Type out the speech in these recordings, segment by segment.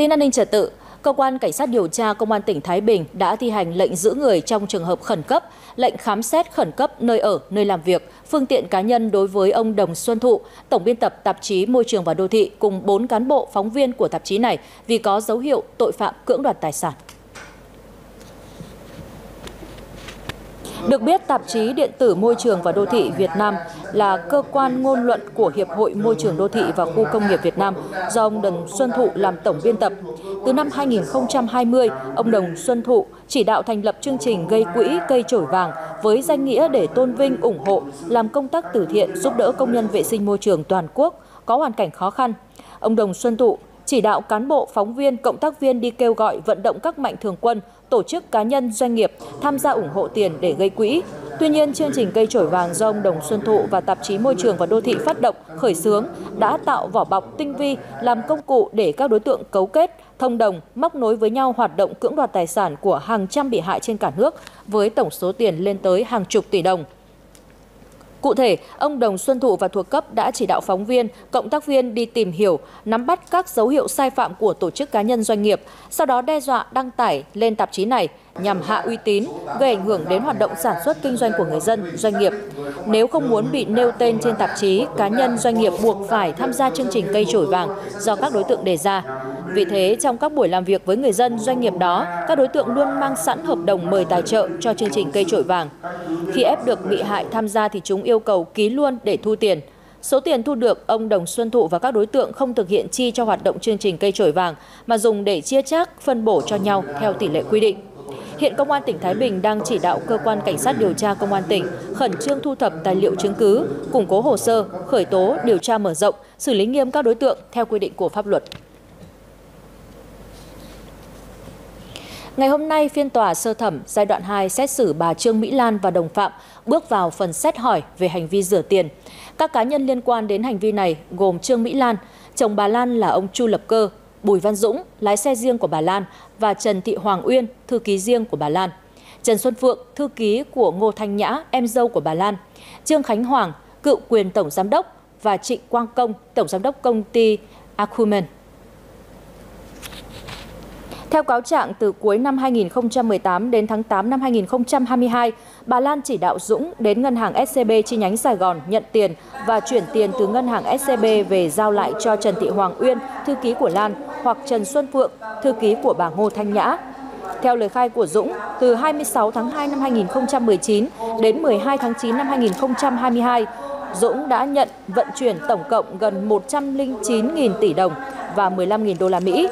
Tin an ninh trật tự, cơ quan cảnh sát điều tra công an tỉnh Thái Bình đã thi hành lệnh giữ người trong trường hợp khẩn cấp, lệnh khám xét khẩn cấp nơi ở, nơi làm việc, phương tiện cá nhân đối với ông Đồng Xuân Thụ, tổng biên tập tạp chí Môi trường và Đô thị cùng 4 cán bộ phóng viên của tạp chí này vì có dấu hiệu tội phạm cưỡng đoạt tài sản. Được biết, tạp chí điện tử Môi trường và Đô thị Việt Nam là cơ quan ngôn luận của Hiệp hội Môi trường Đô thị và Khu công nghiệp Việt Nam do ông Đồng Xuân Thụ làm tổng biên tập. Từ năm 2020, ông Đồng Xuân Thụ chỉ đạo thành lập chương trình gây quỹ cây trổi vàng với danh nghĩa để tôn vinh, ủng hộ, làm công tác từ thiện giúp đỡ công nhân vệ sinh môi trường toàn quốc có hoàn cảnh khó khăn. Ông Đồng Xuân Thụ chỉ đạo cán bộ, phóng viên, cộng tác viên đi kêu gọi vận động các mạnh thường quân, tổ chức cá nhân, doanh nghiệp tham gia ủng hộ tiền để gây quỹ. Tuy nhiên, chương trình cây trổi vàng do ông Đồng Xuân Thụ và tạp chí Môi trường và Đô thị phát động khởi xướng đã tạo vỏ bọc tinh vi làm công cụ để các đối tượng cấu kết, thông đồng, móc nối với nhau hoạt động cưỡng đoạt tài sản của hàng trăm bị hại trên cả nước với tổng số tiền lên tới hàng chục tỷ đồng. Cụ thể, ông Đồng Xuân Thụ và thuộc cấp đã chỉ đạo phóng viên, cộng tác viên đi tìm hiểu, nắm bắt các dấu hiệu sai phạm của tổ chức cá nhân doanh nghiệp, sau đó đe dọa đăng tải lên tạp chí này nhằm hạ uy tín, gây ảnh hưởng đến hoạt động sản xuất kinh doanh của người dân, doanh nghiệp. Nếu không muốn bị nêu tên trên tạp chí, cá nhân doanh nghiệp buộc phải tham gia chương trình cây trổi vàng do các đối tượng đề ra. Vì thế, trong các buổi làm việc với người dân, doanh nghiệp đó, các đối tượng luôn mang sẵn hợp đồng mời tài trợ cho chương trình cây trổi vàng. Khi ép được bị hại tham gia thì chúng yêu cầu ký luôn để thu tiền. Số tiền thu được, ông Đồng Xuân Thụ và các đối tượng không thực hiện chi cho hoạt động chương trình cây trổi vàng, mà dùng để chia chác, phân bổ cho nhau theo tỷ lệ quy định. Hiện Công an tỉnh Thái Bình đang chỉ đạo cơ quan cảnh sát điều tra Công an tỉnh khẩn trương thu thập tài liệu chứng cứ, củng cố hồ sơ, khởi tố, điều tra mở rộng, xử lý nghiêm các đối tượng theo quy định của pháp luật. Ngày hôm nay, phiên tòa sơ thẩm giai đoạn 2 xét xử bà Trương Mỹ Lan và đồng phạm bước vào phần xét hỏi về hành vi rửa tiền. Các cá nhân liên quan đến hành vi này gồm Trương Mỹ Lan, chồng bà Lan là ông Chu Lập Cơ, Bùi Văn Dũng, lái xe riêng của bà Lan và Trần Thị Hoàng Uyên, thư ký riêng của bà Lan. Trần Xuân Phượng, thư ký của Ngô Thanh Nhã, em dâu của bà Lan. Trương Khánh Hoàng, cựu quyền tổng giám đốc và Trịnh Quang Công, tổng giám đốc công ty Acumen. Theo cáo trạng, từ cuối năm 2018 đến tháng 8 năm 2022, bà Lan chỉ đạo Dũng đến ngân hàng SCB chi nhánh Sài Gòn nhận tiền và chuyển tiền từ ngân hàng SCB về giao lại cho Trần Thị Hoàng Uyên, thư ký của Lan, hoặc Trần Xuân Phượng, thư ký của bà Ngô Thanh Nhã. Theo lời khai của Dũng, từ 26 tháng 2 năm 2019 đến 12 tháng 9 năm 2022, Dũng đã nhận vận chuyển tổng cộng gần 109.000 tỷ đồng và 15.000 đô la Mỹ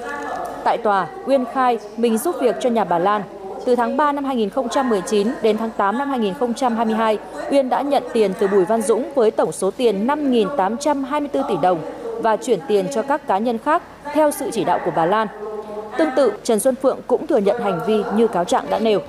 Tại tòa, Uyên khai mình giúp việc cho nhà bà Lan. Từ tháng 3 năm 2019 đến tháng 8 năm 2022, Uyên đã nhận tiền từ Bùi Văn Dũng với tổng số tiền 5.824 tỷ đồng và chuyển tiền cho các cá nhân khác theo sự chỉ đạo của bà Lan. Tương tự, Trần Xuân Phượng cũng thừa nhận hành vi như cáo trạng đã nêu.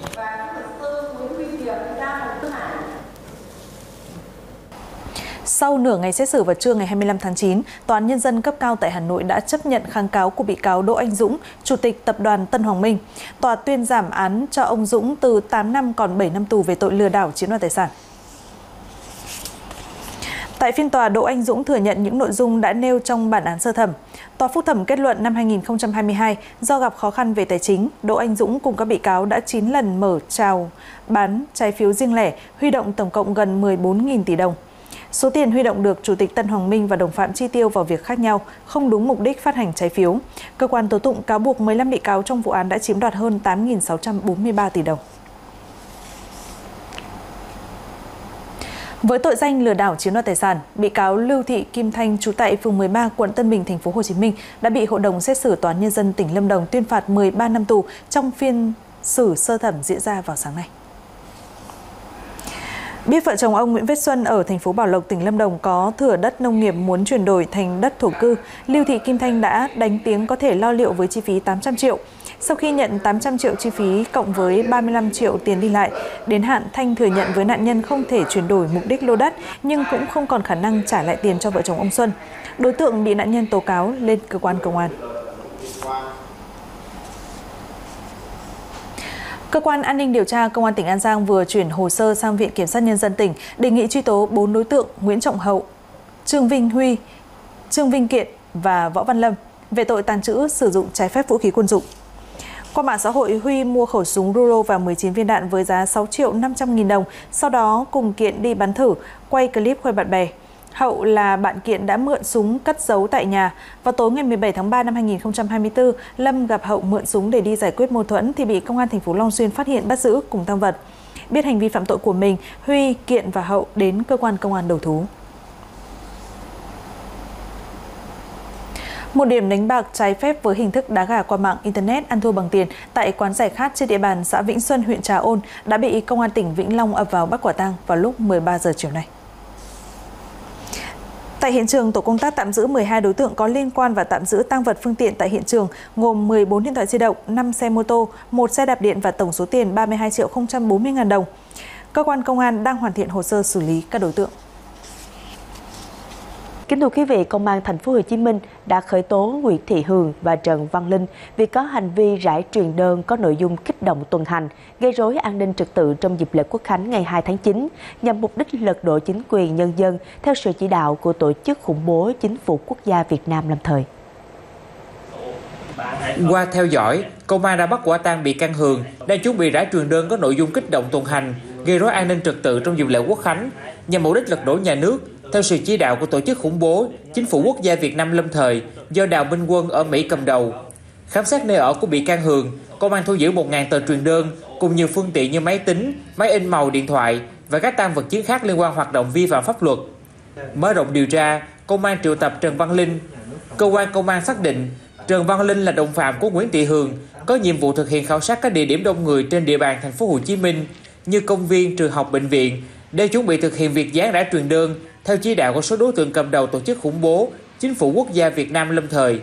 Sau nửa ngày xét xử vào trưa ngày 25 tháng 9, Tòa án Nhân dân cấp cao tại Hà Nội đã chấp nhận kháng cáo của bị cáo Đỗ Anh Dũng, Chủ tịch Tập đoàn Tân Hoàng Minh. Tòa tuyên giảm án cho ông Dũng từ 8 năm còn 7 năm tù về tội lừa đảo chiếm đoạt tài sản. Tại phiên tòa, Đỗ Anh Dũng thừa nhận những nội dung đã nêu trong bản án sơ thẩm. Tòa phúc thẩm kết luận năm 2022, do gặp khó khăn về tài chính, Đỗ Anh Dũng cùng các bị cáo đã 9 lần mở trào bán trái phiếu riêng lẻ, huy động tổng cộng gần 14.000 tỷ đồng. Số tiền huy động được Chủ tịch Tân Hoàng Minh và đồng phạm chi tiêu vào việc khác nhau, không đúng mục đích phát hành trái phiếu. Cơ quan tố tụng cáo buộc 15 bị cáo trong vụ án đã chiếm đoạt hơn 8.643 tỷ đồng. Với tội danh lừa đảo chiếm đoạt tài sản, bị cáo Lưu Thị Kim Thanh trú tại phường 13 quận Tân Bình thành phố Hồ Chí Minh đã bị Hội đồng xét xử Toán nhân dân tỉnh Lâm Đồng tuyên phạt 13 năm tù trong phiên xử sơ thẩm diễn ra vào sáng nay. Biết vợ chồng ông Nguyễn Viết Xuân ở thành phố Bảo Lộc, tỉnh Lâm Đồng có thửa đất nông nghiệp muốn chuyển đổi thành đất thổ cư, Lưu Thị Kim Thanh đã đánh tiếng có thể lo liệu với chi phí 800 triệu. Sau khi nhận 800 triệu chi phí cộng với 35 triệu tiền đi lại, đến hạn Thanh thừa nhận với nạn nhân không thể chuyển đổi mục đích lô đất nhưng cũng không còn khả năng trả lại tiền cho vợ chồng ông Xuân. Đối tượng bị nạn nhân tố cáo lên cơ quan công an. Cơ quan an ninh điều tra Công an tỉnh An Giang vừa chuyển hồ sơ sang Viện Kiểm sát Nhân dân tỉnh đề nghị truy tố 4 đối tượng Nguyễn Trọng Hậu, Trương Vinh Huy, Trương Vinh Kiện và Võ Văn Lâm về tội tàng trữ sử dụng trái phép vũ khí quân dụng. Qua mạng xã hội, Huy mua khẩu súng Rulo và 19 viên đạn với giá 6 triệu 500 nghìn đồng, sau đó cùng Kiện đi bắn thử, quay clip khoe bạn bè. Hậu là bạn Kiện đã mượn súng cất giấu tại nhà. Vào tối ngày 17 tháng 3 năm 2024, Lâm gặp Hậu mượn súng để đi giải quyết mâu thuẫn thì bị công an thành phố Long Xuyên phát hiện bắt giữ cùng tăng vật. Biết hành vi phạm tội của mình, Huy, Kiện và Hậu đến cơ quan công an đầu thú. Một điểm đánh bạc trái phép với hình thức đá gà qua mạng Internet ăn thua bằng tiền tại quán giải khát trên địa bàn xã Vĩnh Xuân, huyện Trà Ôn đã bị Công an tỉnh Vĩnh Long ập vào bắt quả tang vào lúc 13 giờ chiều nay. Tại hiện trường, tổ công tác tạm giữ 12 đối tượng có liên quan và tạm giữ tăng vật phương tiện tại hiện trường gồm 14 điện thoại di động, 5 xe mô tô, 1 xe đạp điện và tổng số tiền 32 triệu 040 ngàn đồng. Cơ quan công an đang hoàn thiện hồ sơ xử lý các đối tượng. Kính thưa quý vị, Công an thành phố Hồ Chí Minh đã khởi tố Nguyễn Thị Hường và Trần Văn Linh vì có hành vi rải truyền đơn có nội dung kích động tuần hành, gây rối an ninh trật tự trong dịp lễ Quốc khánh ngày 2 tháng 9 nhằm mục đích lật đổ chính quyền nhân dân theo sự chỉ đạo của tổ chức khủng bố Chính phủ Quốc gia Việt Nam lâm thời. Qua theo dõi, công an đã bắt quả tang bị can Hường đang chuẩn bị rải truyền đơn có nội dung kích động tuần hành, gây rối an ninh trật tự trong dịp lễ Quốc khánh nhằm mục đích lật đổ nhà nước theo sự chỉ đạo của tổ chức khủng bố Chính phủ Quốc gia Việt Nam lâm thời do Đào Minh Quân ở Mỹ cầm đầu. Khám xét nơi ở của bị can Hường, công an thu giữ 1.000 tờ truyền đơn cùng nhiều phương tiện như máy tính, máy in màu điện thoại và các tăng vật chứng khác liên quan hoạt động vi phạm pháp luật. Mở rộng điều tra, công an triệu tập Trần Văn Linh. Cơ quan công an xác định Trần Văn Linh là đồng phạm của Nguyễn Thị Hường, có nhiệm vụ thực hiện khảo sát các địa điểm đông người trên địa bàn thành phố Hồ Chí Minh như công viên, trường học, bệnh viện để chuẩn bị thực hiện việc dán rã truyền đơn theo chỉ đạo của số đối tượng cầm đầu tổ chức khủng bố, Chính phủ Quốc gia Việt Nam lâm thời.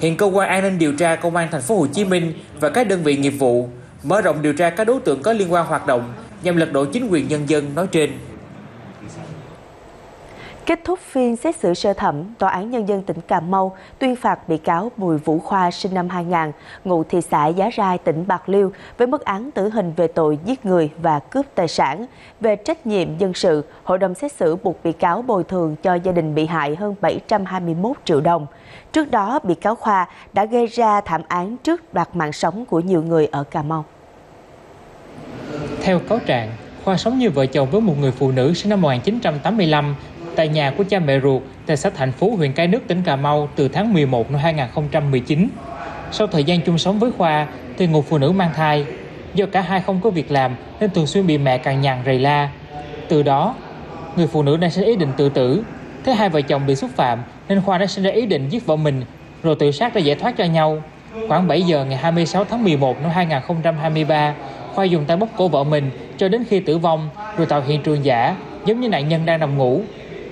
Hiện cơ quan an ninh điều tra công an thành phố Hồ Chí Minh và các đơn vị nghiệp vụ mở rộng điều tra các đối tượng có liên quan hoạt động nhằm lật đổ chính quyền nhân dân nói trên. Kết thúc phiên xét xử sơ thẩm, Tòa án Nhân dân tỉnh Cà Mau tuyên phạt bị cáo Bùi Vũ Khoa sinh năm 2000, ngụ thị xã Giá Rai, tỉnh Bạc Liêu với mức án tử hình về tội giết người và cướp tài sản. Về trách nhiệm dân sự, hội đồng xét xử buộc bị cáo bồi thường cho gia đình bị hại hơn 721 triệu đồng. Trước đó, bị cáo Khoa đã gây ra thảm án trước đoạt mạng sống của nhiều người ở Cà Mau. Theo cáo trạng, Khoa sống như vợ chồng với một người phụ nữ sinh năm 1985 tại nhà của cha mẹ ruột tại xã Thạnh Phú, huyện Cái Nước, tỉnh Cà Mau từ tháng 11 năm 2019. Sau thời gian chung sống với Khoa, thì người phụ nữ mang thai. Do cả hai không có việc làm nên thường xuyên bị mẹ cằn nhằn rầy la. Từ đó, người phụ nữ đã sinh ý định tự tử. Thế hai vợ chồng bị xúc phạm nên Khoa đã sinh ra ý định giết vợ mình rồi tự sát để giải thoát cho nhau. Khoảng 7 giờ ngày 26 tháng 11 năm 2023, Khoa dùng tay bóp cổ vợ mình cho đến khi tử vong rồi tạo hiện trường giả giống như nạn nhân đang nằm ngủ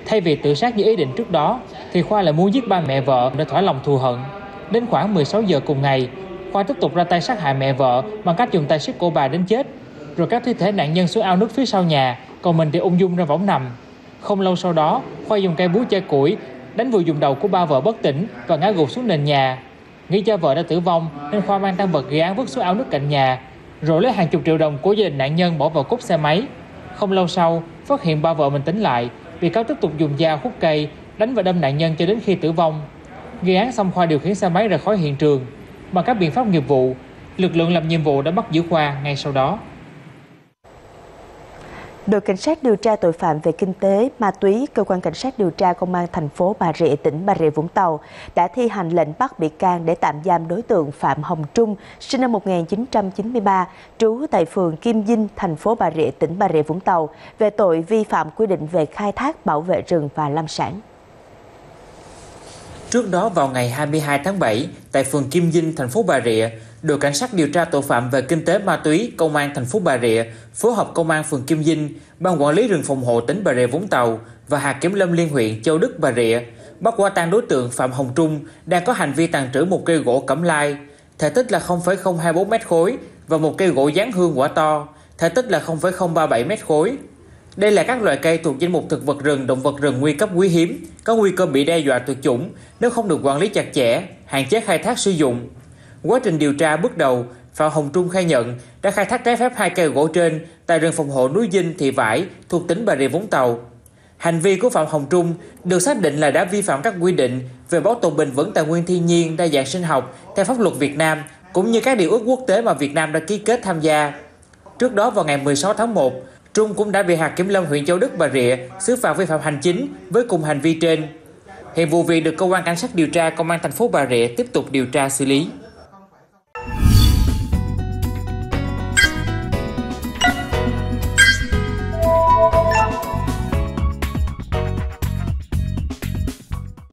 Thay vì tự sát như ý định trước đó, thì Khoa lại muốn giết ba mẹ vợ để thỏa lòng thù hận. Đến khoảng 16 giờ cùng ngày, Khoa tiếp tục ra tay sát hại mẹ vợ bằng cách dùng tay siết cổ bà đến chết. Rồi các thi thể nạn nhân xuống ao nước phía sau nhà, còn mình thì ung dung ra võng nằm. Không lâu sau đó, Khoa dùng cây búa chai củi đánh vừa dùng đầu của ba vợ bất tỉnh và ngã gục xuống nền nhà. Nghĩ cho vợ đã tử vong nên Khoa mang tăng vật gây án vứt xuống ao nước cạnh nhà, rồi lấy hàng chục triệu đồng của gia đình nạn nhân bỏ vào cốp xe máy. Không lâu sau, phát hiện ba vợ mình tỉnh lại bị cáo tiếp tục dùng dao khúc cây, đánh và đâm nạn nhân cho đến khi tử vong. Gây án xong, khoa điều khiển xe máy rời khỏi hiện trường. Bằng các biện pháp nghiệp vụ, lực lượng làm nhiệm vụ đã bắt giữ khoa ngay sau đó. Đội cảnh sát điều tra tội phạm về kinh tế, ma túy, cơ quan cảnh sát điều tra công an thành phố Bà Rịa, tỉnh Bà Rịa Vũng Tàu đã thi hành lệnh bắt bị can để tạm giam đối tượng Phạm Hồng Trung, sinh năm 1993, trú tại phường Kim Dinh, thành phố Bà Rịa, tỉnh Bà Rịa Vũng Tàu về tội vi phạm quy định về khai thác, bảo vệ rừng và lâm sản. Trước đó vào ngày 22 tháng 7, tại phường Kim Dinh, thành phố Bà Rịa, đội cảnh sát điều tra tội phạm về kinh tế ma túy công an thành phố Bà Rịa phối hợp công an phường Kim Dinh, ban quản lý rừng phòng hộ tỉnh Bà Rịa Vũng Tàu và hạt kiểm lâm liên huyện Châu Đức Bà Rịa bắt quả tang đối tượng Phạm Hồng Trung đang có hành vi tàn trữ một cây gỗ cẩm lai, thể tích là 0,024 mét khối và một cây gỗ dán hương quả to, thể tích là 0,037 mét khối. Đây là các loại cây thuộc danh mục thực vật rừng, động vật rừng nguy cấp quý hiếm, có nguy cơ bị đe dọa tuyệt chủng nếu không được quản lý chặt chẽ, hạn chế khai thác sử dụng. Quá trình điều tra bước đầu, Phạm Hồng Trung khai nhận đã khai thác trái phép hai cây gỗ trên tại rừng phòng hộ núi Dinh, Thị Vải thuộc tỉnh Bà Rịa Vũng Tàu. Hành vi của Phạm Hồng Trung được xác định là đã vi phạm các quy định về bảo tồn bền vững tài nguyên thiên nhiên, đa dạng sinh học theo pháp luật Việt Nam, cũng như các điều ước quốc tế mà Việt Nam đã ký kết tham gia. Trước đó vào ngày 16 tháng 1, Trung cũng đã bị hạt kiểm lâm, huyện Châu Đức Bà Rịa xứ phạt vi phạm hành chính với cùng hành vi trên. Hiện vụ việc được cơ quan cảnh sát điều tra công an thành phố Bà Rịa tiếp tục điều tra xử lý.